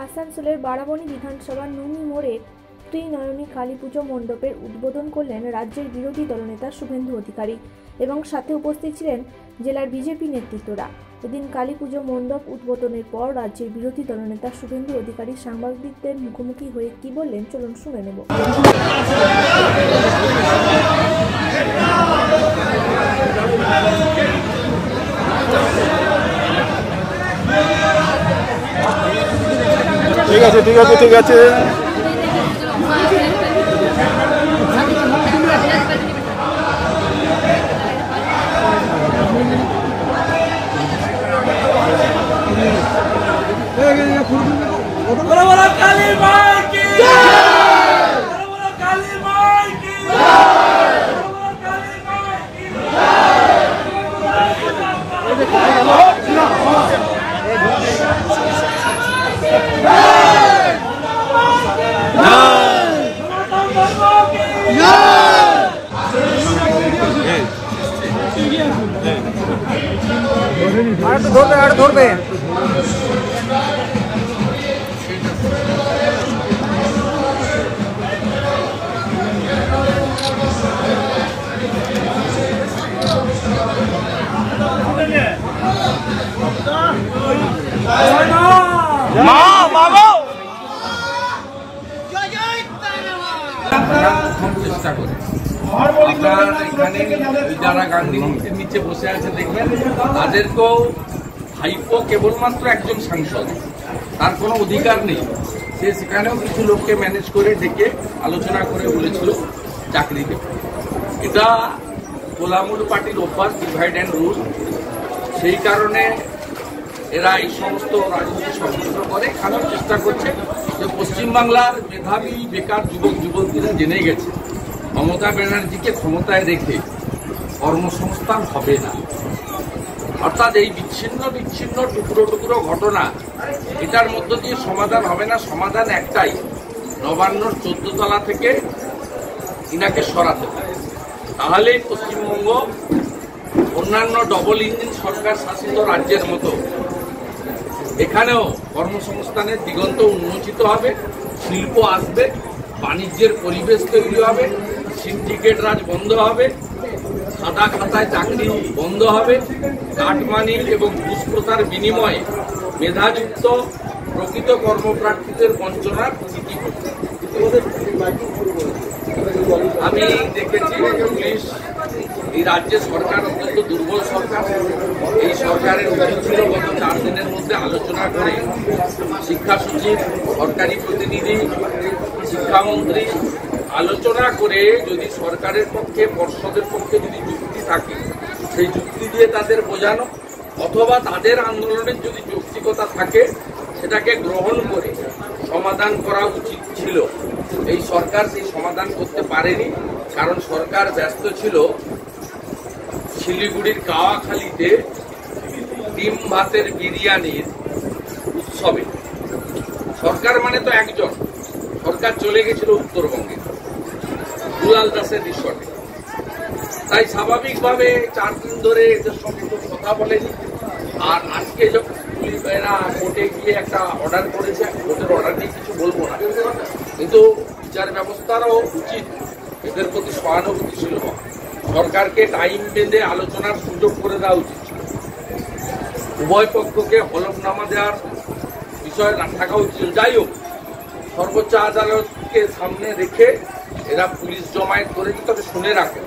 আসানসোলের বারাবণী বিধানসভার নুনি মোড়ে ত্রিনয়নী কালী পুজো মণ্ডপের উদ্বোধন করলেন রাজ্যের বিরোধী দলনেতা শুভেন্দু অধিকারী এবং সাথে উপস্থিত ছিলেন জেলার বিজেপি নেতৃত্বরা। এদিন কালী পুজো মণ্ডপ উদ্বোধনের পর রাজ্যের বিরোধী দলনেতা শুভেন্দু অধিকারী সাংবাদিকদের মুখোমুখি হয়ে কি বললেন চলুন শুনে নেব। ঠিক আছে ঠিক আছে ঠিক আছে বলো একটু ধরবে আর একটু ধরবে মা বাবা চেষ্টা করে আপনার এখানে যারা গান্ধী মূর্তির নিচে বসে আছে দেখবেন তাদেরকেও ভাইপো কেবলমাত্র একজন সাংসদ, তার কোনো অধিকার নেই। সে সেখানেও কিছু লোককে ম্যানেজ করে ডেকে আলোচনা করে বলেছিল চাকরি দেবে এটা কোলামুল পার্টির অভ্যাস ডিভাইড অ্যান্ড রুল সেই কারণে এরা এই সমস্ত রাজনীতি সংযুক্ত করে। এখানেও চেষ্টা করছে যে পশ্চিমবাংলার মেধাবী, বেকার যুবক, যুবতীরা জেনে গেছে, মমতা ব্যানার্জিকে ক্ষমতায় রেখে কর্মসংস্থান হবে না। অর্থাৎ এই বিচ্ছিন্ন বিচ্ছিন্ন টুকরো টুকরো ঘটনা, এটার মধ্য দিয়ে সমাধান হবে না, সমাধান একটাই নবান্নর চোদ্দতলা থেকে ইনাকে সরাতে পারে তাহলেই পশ্চিমবঙ্গ অন্যান্য ডবল ইঞ্জিন সরকার শাসিত রাজ্যের মতো, এখানেও কর্মসংস্থানের দিগন্ত উন্মোচিত হবে, শিল্প আসবে, বাণিজ্যের পরিবেশ তৈরি হবে সিন্ডিকেট রাজ বন্ধ হবে সাদা খাতায় চাকরি বন্ধ হবে। কাটমানি এবং ঘুষপ্রথার বিনিময়ে মেধাযুক্ত প্রকৃত কর্মপ্রার্থীদের বঞ্চনার নীতি আমি দেখেছি পুলিশ, এই রাজ্যের সরকার অত্যন্ত দুর্বল সরকার। এই সরকারের উচিত ছিল গত চার দিনের মধ্যে আলোচনা করে শিক্ষা সচিব, সরকারি প্রতিনিধি শিক্ষামন্ত্রী আলোচনা করে যদি সরকারের পক্ষে, পর্ষদের পক্ষে যদি যুক্তি থাকে, সেই যুক্তি দিয়ে তাদের বোঝানো, অথবা তাদের আন্দোলনের যদি যৌক্তিকতা থাকে, সেটাকে গ্রহণ করে সমাধান করা উচিত ছিল। এই সরকার সেই সমাধান করতে পারেনি, কারণ সরকার ব্যস্ত ছিল শিলিগুড়ির কাওয়াখালীতে ডিম ভাতের বিরিয়ানির উৎসবে। সরকার মানে তো একজন। সরকার চলে গেছিল উত্তরবঙ্গে। দুলাল দাসের রিসর্টে তাই স্বাভাবিকভাবে চার দিন ধরে এদের সঙ্গে কোনো কথা বলেনি। আর আজকে যখন এরা কোর্টে গিয়ে একটা অর্ডার করেছে কোর্টের অর্ডার নিয়ে কিছু বলব না। কিন্তু বিচার ব্যবস্থারও উচিত এদের প্রতি সহানুভূতিশীল হওয়া। সরকারকে টাইম বেঁধে আলোচনার সুযোগ করে দেওয়া উচিত উভয় পক্ষকে হলফনামা দেওয়ার বিষয় না থাকা উচিত। যাই হোক সর্বোচ্চ আদালতকে সামনে রেখে এরা পুলিশ জমায়েত করেছে তবে শুনে রাখেন।